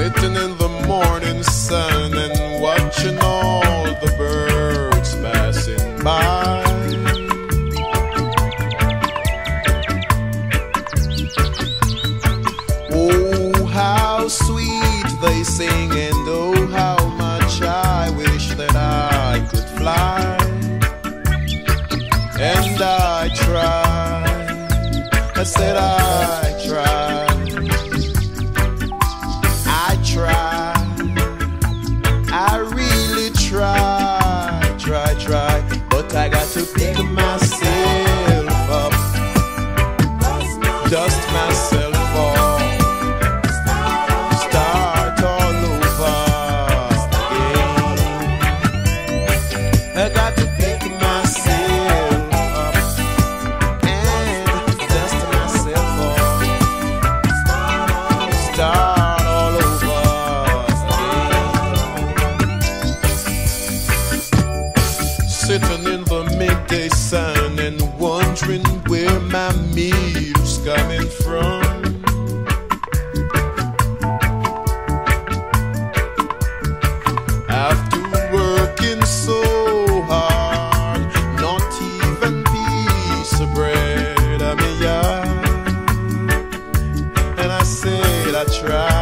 sitting in the morning sun and watching all the birds passing by. Oh, how sweet they sing, and oh, how much I wish that I could fly. And I try, I said, I. midday sun and wondering where my meal's coming from. After working so hard, not even piece of bread. And I said I tried.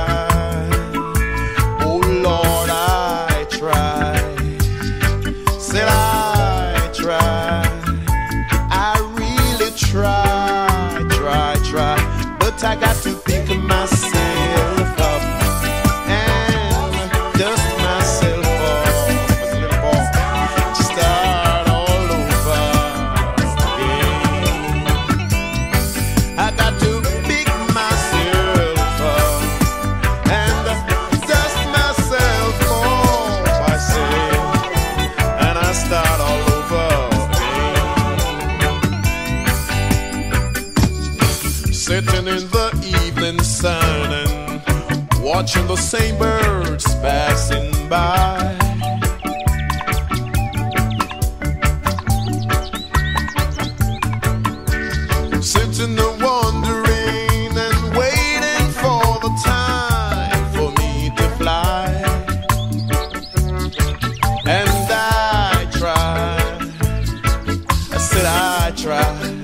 in the evening sun and watching the same birds passing by. Sitting and wondering and waiting for the time for me to fly. And I try, I said I try.